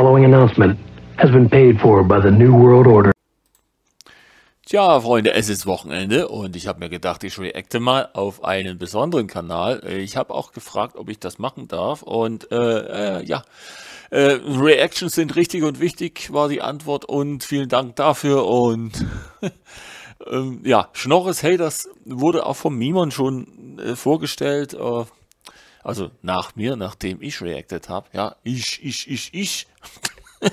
following announcement has been paid for by the New World Order. Tja, Freunde, es ist Wochenende und ich habe mir gedacht, ich reacte mal auf einen besonderen Kanal. Ich habe auch gefragt, ob ich das machen darf und äh, äh, ja, äh, Reactions sind richtig und wichtig, war die Antwort und vielen Dank dafür und ähm, ja, Schnorres Haters wurde auch vom Mimon schon äh, vorgestellt, äh, also nach mir, nachdem ich reacted habe. Ja, ich, ich, ich, ich.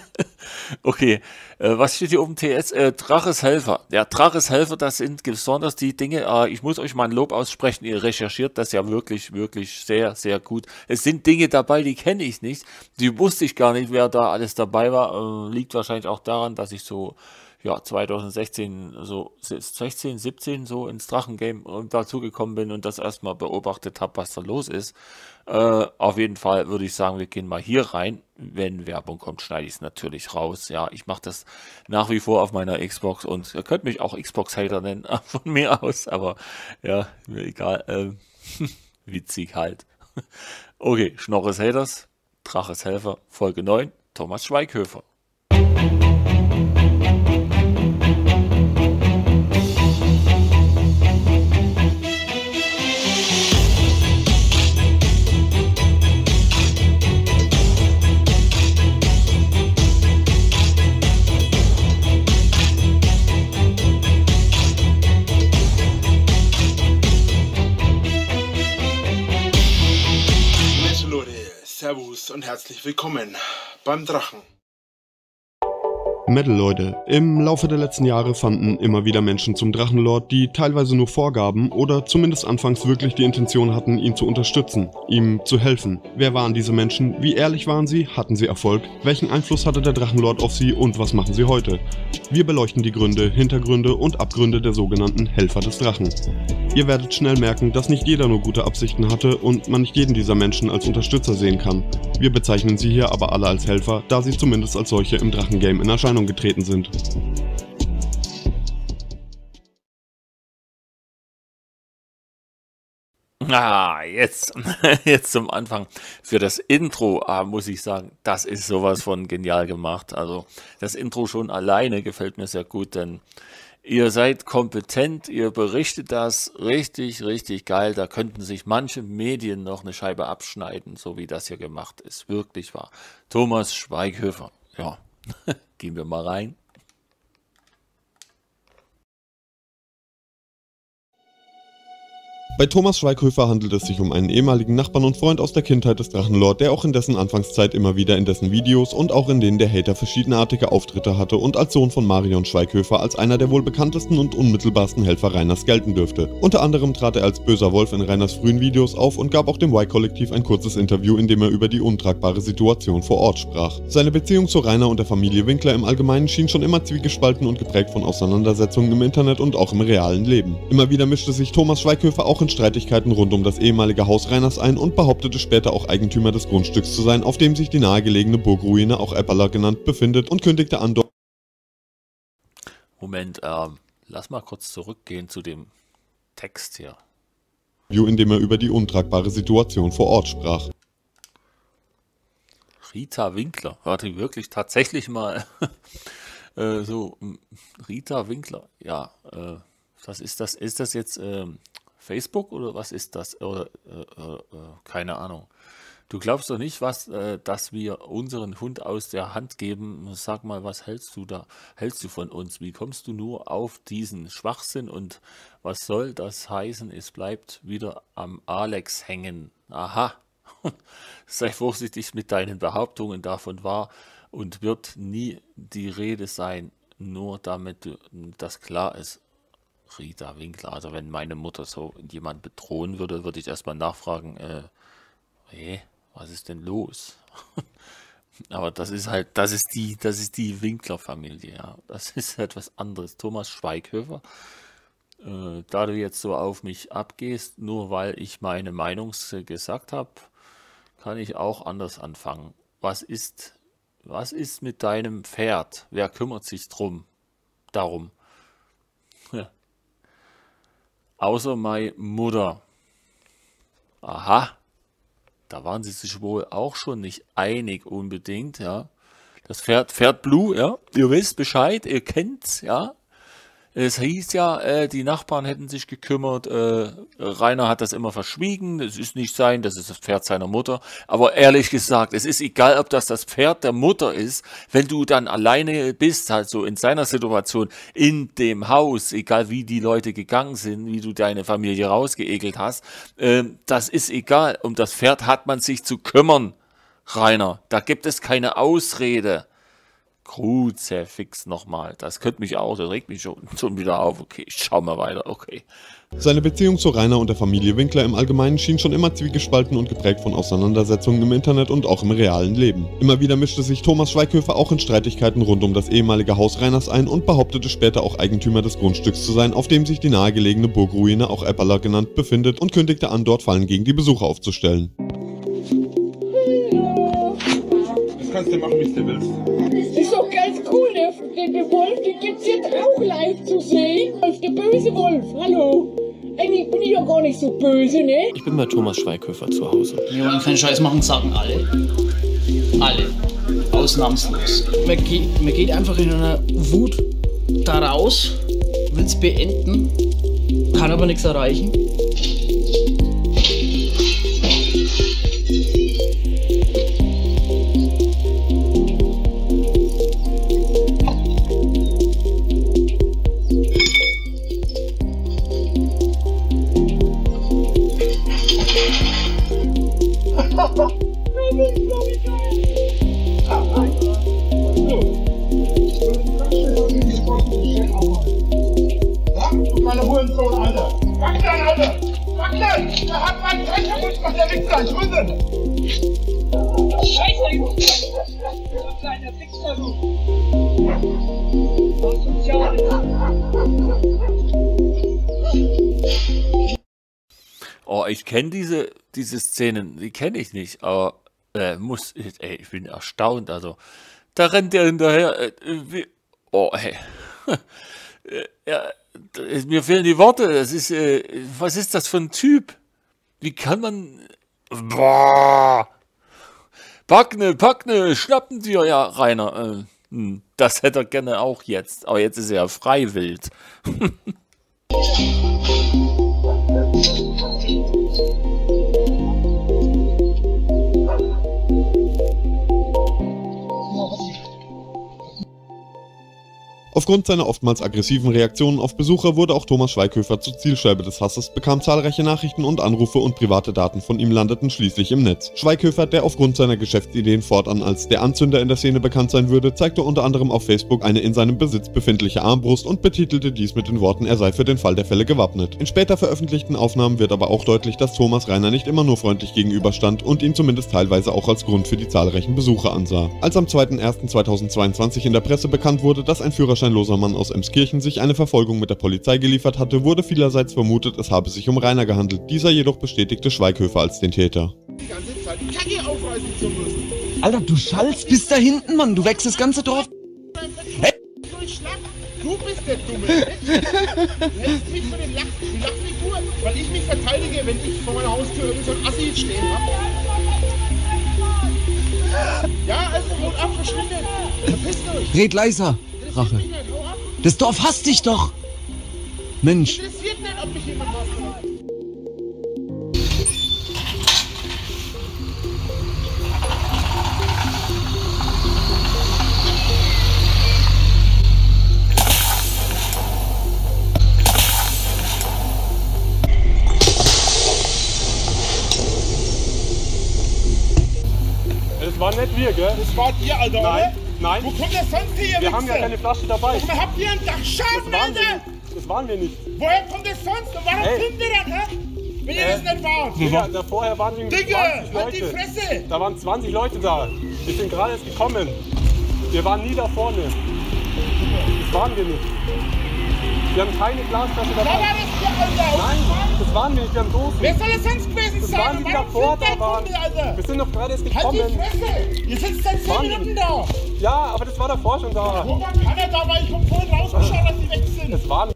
okay, äh, was steht hier oben TS? Äh, Draches Helfer. Ja, Draches Helfer, das sind besonders die Dinge, äh, ich muss euch mal ein Lob aussprechen, ihr recherchiert das ja wirklich, wirklich sehr, sehr gut. Es sind Dinge dabei, die kenne ich nicht, die wusste ich gar nicht, wer da alles dabei war. Äh, liegt wahrscheinlich auch daran, dass ich so ja, 2016, so 16, 17 so ins Drachengame dazugekommen bin und das erstmal beobachtet habe, was da los ist. Äh, auf jeden Fall würde ich sagen, wir gehen mal hier rein. Wenn Werbung kommt, schneide ich es natürlich raus. Ja, ich mache das nach wie vor auf meiner Xbox und ihr könnt mich auch Xbox-Hater nennen, von mir aus, aber ja, mir egal. Äh, witzig halt. Okay, Schnorres Haters, Draches Helfer, Folge 9, Thomas Schweighöfer. Herzlich willkommen beim Drachen. Metal-Leute, im Laufe der letzten Jahre fanden immer wieder Menschen zum Drachenlord, die teilweise nur Vorgaben oder zumindest anfangs wirklich die Intention hatten, ihn zu unterstützen, ihm zu helfen. Wer waren diese Menschen? Wie ehrlich waren sie? Hatten sie Erfolg? Welchen Einfluss hatte der Drachenlord auf sie und was machen sie heute? Wir beleuchten die Gründe, Hintergründe und Abgründe der sogenannten Helfer des Drachen. Ihr werdet schnell merken, dass nicht jeder nur gute Absichten hatte und man nicht jeden dieser Menschen als Unterstützer sehen kann. Wir bezeichnen sie hier aber alle als Helfer, da sie zumindest als solche im Drachengame in Erscheinung getreten sind. Ah, jetzt, jetzt zum Anfang. Für das Intro ah, muss ich sagen, das ist sowas von genial gemacht. Also das Intro schon alleine gefällt mir sehr gut, denn ihr seid kompetent, ihr berichtet das richtig, richtig geil. Da könnten sich manche Medien noch eine Scheibe abschneiden, so wie das hier gemacht ist. Wirklich wahr. Thomas Schweighöfer. Ja, gehen wir mal rein. Bei Thomas Schweighöfer handelt es sich um einen ehemaligen Nachbarn und Freund aus der Kindheit des Drachenlord, der auch in dessen Anfangszeit immer wieder in dessen Videos und auch in denen der Hater verschiedenartige Auftritte hatte und als Sohn von Marion Schweighöfer als einer der wohl bekanntesten und unmittelbarsten Helfer Reiners gelten dürfte. Unter anderem trat er als böser Wolf in Reiners frühen Videos auf und gab auch dem Y-Kollektiv ein kurzes Interview, in dem er über die untragbare Situation vor Ort sprach. Seine Beziehung zu Rainer und der Familie Winkler im Allgemeinen schien schon immer zwiegespalten und geprägt von Auseinandersetzungen im Internet und auch im realen Leben. Immer wieder mischte sich Thomas Schweighöfer auch in in Streitigkeiten rund um das ehemalige Haus Reiners ein und behauptete später auch Eigentümer des Grundstücks zu sein, auf dem sich die nahegelegene Burgruine, auch Eppala genannt, befindet und kündigte an, dort Moment, ähm, lass mal kurz zurückgehen zu dem Text hier. in dem er über die untragbare Situation vor Ort sprach. Rita Winkler, warte wirklich tatsächlich mal äh, so Rita Winkler, ja, äh, was ist das? Ist das jetzt ähm, Facebook oder was ist das? Oder äh, äh, äh, keine Ahnung. Du glaubst doch nicht, was, äh, dass wir unseren Hund aus der Hand geben. Sag mal, was hältst du da? Hältst du von uns? Wie kommst du nur auf diesen Schwachsinn? Und was soll das heißen? Es bleibt wieder am Alex hängen. Aha. Sei vorsichtig mit deinen Behauptungen davon wahr und wird nie die Rede sein, nur damit das klar ist. Rita Winkler. Also wenn meine Mutter so jemand bedrohen würde, würde ich erstmal nachfragen, äh, hey, was ist denn los? Aber das ist halt, das ist die, das ist die Winkler-Familie, ja. Das ist etwas anderes. Thomas Schweighöfer, äh, da du jetzt so auf mich abgehst, nur weil ich meine Meinung gesagt habe, kann ich auch anders anfangen. Was ist, was ist mit deinem Pferd? Wer kümmert sich drum? Darum. Ja. Außer meine Mutter. Aha, da waren sie sich wohl auch schon nicht einig unbedingt, ja. Das Pferd, Pferd Blue, ja. Ihr wisst Bescheid, ihr kennt's, ja. Es hieß ja, äh, die Nachbarn hätten sich gekümmert. Äh, Rainer hat das immer verschwiegen. Es ist nicht sein, das ist das Pferd seiner Mutter. Aber ehrlich gesagt, es ist egal, ob das das Pferd der Mutter ist. Wenn du dann alleine bist, halt so in seiner Situation, in dem Haus, egal wie die Leute gegangen sind, wie du deine Familie rausgeekelt hast, äh, das ist egal. Um das Pferd hat man sich zu kümmern, Rainer. Da gibt es keine Ausrede. Kruzifix nochmal. Das könnte mich auch, das regt mich schon, schon wieder auf. Okay, ich schau mal weiter. Okay. Seine Beziehung zu Rainer und der Familie Winkler im Allgemeinen schien schon immer zwiegespalten und geprägt von Auseinandersetzungen im Internet und auch im realen Leben. Immer wieder mischte sich Thomas Schweighöfer auch in Streitigkeiten rund um das ehemalige Haus Reiners ein und behauptete später auch Eigentümer des Grundstücks zu sein, auf dem sich die nahegelegene Burgruine, auch Eppala genannt, befindet und kündigte an, dort Fallen gegen die Besucher aufzustellen. Kannst du machen, wie du willst. Das ist doch ganz cool, der, der, Wolf, den gibt's jetzt auch live zu sehen. Wolf, der böse Wolf, hallo. Eigentlich bin ich doch gar nicht so böse, ne? Ich bin bei Thomas Schweighöfer zu Hause. Wir wollen keinen Scheiß machen, sagen alle. Alle. Ausnahmslos. Man geht, man geht einfach in einer Wut da raus, will es beenden, kann aber nichts erreichen. Kenne diese, diese Szenen, die kenne ich nicht, aber äh, muss, ey, ich bin erstaunt. Also, da rennt der hinterher. Äh, wie, oh, ey. Äh, ja, mir fehlen die Worte. Das ist, äh, was ist das für ein Typ? Wie kann man. Boah! Packne, packne, schnappen Sie ja, Rainer. Äh, hm, das hätte er gerne auch jetzt. Aber jetzt ist er ja freiwillig. Aufgrund seiner oftmals aggressiven Reaktionen auf Besucher wurde auch Thomas Schweighöfer zur Zielscheibe des Hasses, bekam zahlreiche Nachrichten und Anrufe und private Daten von ihm landeten schließlich im Netz. Schweighöfer, der aufgrund seiner Geschäftsideen fortan als der Anzünder in der Szene bekannt sein würde, zeigte unter anderem auf Facebook eine in seinem Besitz befindliche Armbrust und betitelte dies mit den Worten, er sei für den Fall der Fälle gewappnet. In später veröffentlichten Aufnahmen wird aber auch deutlich, dass Thomas Reiner nicht immer nur freundlich gegenüberstand und ihn zumindest teilweise auch als Grund für die zahlreichen Besucher ansah. Als am 2.1.2022 in der Presse bekannt wurde, dass ein führerscheinloser Mann aus Emskirchen sich eine Verfolgung mit der Polizei geliefert hatte, wurde vielerseits vermutet, es habe sich um Rainer gehandelt. Dieser jedoch bestätigte Schweighöfer als den Täter. Die ganze Zeit die Kacke aufreißen zu müssen. Alter, du schallst bis da hinten, Mann. Du wächst das ganze Dorf. Du Schlapp. Du bist der Dumme. Du hältst mich für den Lach die Lachfigur, weil ich mich verteidige, wenn ich vor meiner Haustür irgend so ein Assi stehen hab. Ja, also rot ab, verschwindet. Verpisst euch. Red leiser. Rache. Das Dorf hasst dich doch. Mensch. Interessiert nicht, ob mich jemand hasst. Das war nicht wir, gell? Das wart ihr, Alter, Nein, oder? Nein. Wo kommt das sonst her, ihr Wir haben ja keine Flasche dabei. Warum habt ihr einen Dachschaden, Das waren wir Alter? nicht. Das waren wir nicht. Woher kommt das sonst? Und warum Ey. filmt ihr dann, hä? Wenn ihr Äh, das nicht wart? Digga, da vorher waren irgendwie Digga, 20 halt die Leute. Fresse! Da waren 20 Leute da. Wir sind gerade erst gekommen. Wir waren nie da vorne. Das waren wir nicht. Wir haben keine Glasflasche Da war dabei. das hier, Alter! Nein, das waren wir nicht. Wir haben Dosen. Wer soll das sonst gewesen Das sein? waren die, davor da waren. Alter? Wir sind doch gerade erst Halt die gekommen. Fresse! Ihr sitzt seit 10 waren die Minuten da! Ja, aber das war davor schon da. Wo war keiner da, weil ich hab vorhin rausgeschaut, dass die weg sind! Das waren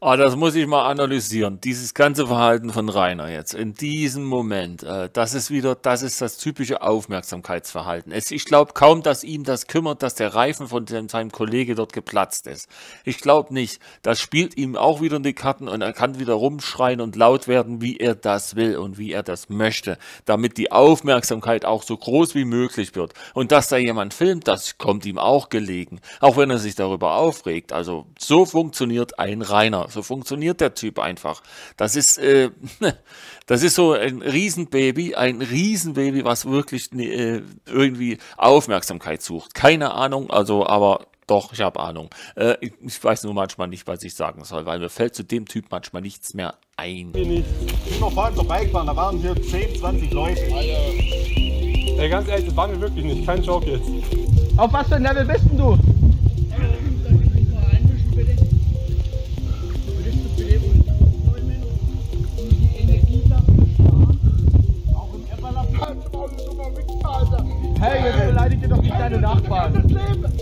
Ah, das muss ich mal analysieren. Dieses ganze Verhalten von Rainer jetzt in diesem Moment, äh, das ist wieder, das ist das typische Aufmerksamkeitsverhalten. Es, ich glaube kaum, dass ihm das kümmert, dass der Reifen von dem, seinem Kollege dort geplatzt ist. Ich glaube nicht. Das spielt ihm auch wieder in die Karten und er kann wieder rumschreien und laut werden, wie er das will und wie er das möchte, damit die Aufmerksamkeit auch so groß wie möglich wird. Und dass da jemand filmt, das kommt ihm auch gelegen, auch wenn er sich darüber aufregt. Also so funktioniert ein Rainer. So funktioniert der Typ einfach. Das ist, äh, das ist so ein Riesenbaby, ein Riesenbaby, was wirklich äh, irgendwie Aufmerksamkeit sucht. Keine Ahnung, also, aber doch, ich habe Ahnung. Äh, ich, ich, weiß nur manchmal nicht, was ich sagen soll, weil mir fällt zu dem Typ manchmal nichts mehr ein. Ich bin noch vorhin vorbeigefahren, da waren hier 10, 20 Leute. Ey, ganz ehrlich, das waren wir wirklich nicht, kein Joke jetzt. Auf was für ein Level bist denn du? Deine Nachbarn.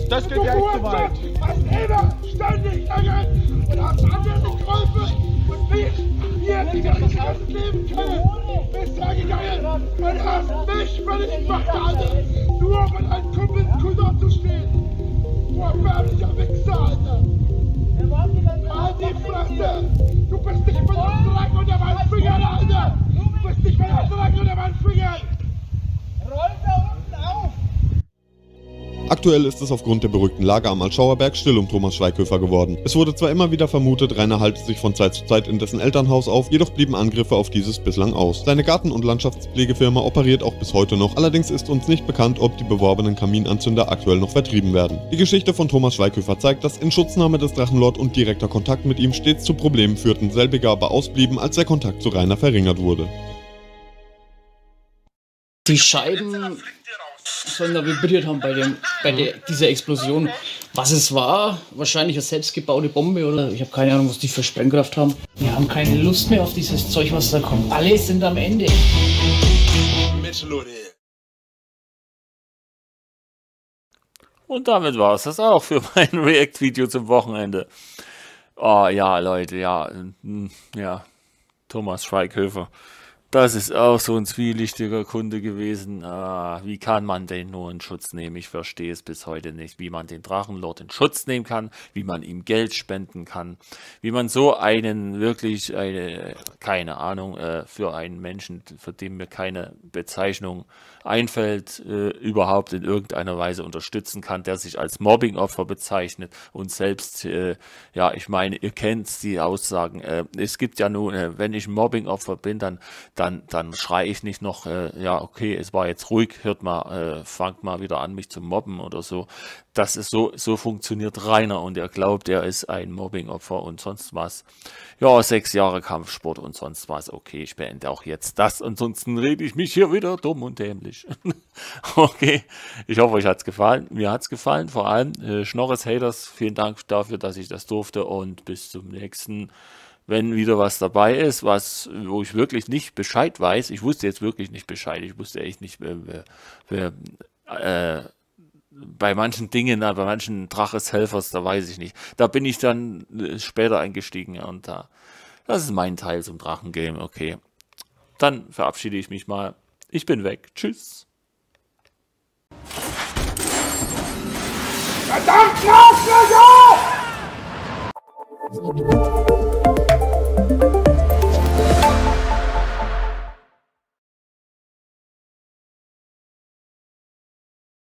Das geht ja echt zu weit. Was immer ständig ärgert und hast andere geholfen und mich hier die ganze Zeit leben können. Bist gegangen und hast mich völlig gemacht, Alter. Nur um einen Kumpel Cousin zu stehen. Du erbärmlicher Wichser, Alter. Halt die Fresse! Du bist nicht mit uns lang unter meinen Fingern, Alter! Du bist nicht mit uns lang unter meinen Fingern! Aktuell ist es aufgrund der beruhigten Lage am Altschauerberg still um Thomas Schweighöfer geworden. Es wurde zwar immer wieder vermutet, Rainer halte sich von Zeit zu Zeit in dessen Elternhaus auf, jedoch blieben Angriffe auf dieses bislang aus. Seine Garten- und Landschaftspflegefirma operiert auch bis heute noch, allerdings ist uns nicht bekannt, ob die beworbenen Kaminanzünder aktuell noch vertrieben werden. Die Geschichte von Thomas Schweighöfer zeigt, dass Inschutznahme des Drachenlord und direkter Kontakt mit ihm stets zu Problemen führten, selbiger aber ausblieben, als der Kontakt zu Rainer verringert wurde. Die Scheiben sollen da vibriert haben bei, dem, bei der, dieser Explosion. Was es war, wahrscheinlich eine selbstgebaute Bombe oder ich habe keine Ahnung, was die für Sprengkraft haben. Wir haben keine Lust mehr auf dieses Zeug, was da kommt. Alle sind am Ende. Und damit war es das auch für mein React-Video zum Wochenende. Oh ja, Leute, ja, hm, ja, Thomas Schweighöfer. Das ist auch so ein zwielichtiger Kunde gewesen. Ah, wie kann man den nur in Schutz nehmen? Ich verstehe es bis heute nicht, wie man den Drachenlord in Schutz nehmen kann, wie man ihm Geld spenden kann, wie man so einen wirklich, eine, keine Ahnung, äh, für einen Menschen, für den mir keine Bezeichnung einfällt, äh, überhaupt in irgendeiner Weise unterstützen kann, der sich als Mobbingopfer bezeichnet und selbst, äh, ja, ich meine, ihr kennt die Aussagen. Äh, es gibt ja nun, äh, wenn ich Mobbingopfer bin, dann dann, dann schreie ich nicht noch, äh, ja, okay, es war jetzt ruhig, hört mal, äh, fangt mal wieder an, mich zu mobben oder so. Das ist so, so funktioniert Rainer und er glaubt, er ist ein Mobbingopfer und sonst was. Ja, sechs Jahre Kampfsport und sonst was. Okay, ich beende auch jetzt das. Ansonsten rede ich mich hier wieder dumm und dämlich. okay, ich hoffe, euch hat's gefallen. Mir hat's gefallen. Vor allem äh, Schnorres Haters, vielen Dank dafür, dass ich das durfte und bis zum nächsten wenn wieder was dabei ist, was, wo ich wirklich nicht Bescheid weiß, ich wusste jetzt wirklich nicht Bescheid, ich wusste echt nicht, wer, wer, äh, bei manchen Dingen, bei manchen Dracheshelfers, da weiß ich nicht. Da bin ich dann äh, später eingestiegen und da, das ist mein Teil zum Drachengame, okay. Dann verabschiede ich mich mal. Ich bin weg. Tschüss. Verdammt, lauf, ja!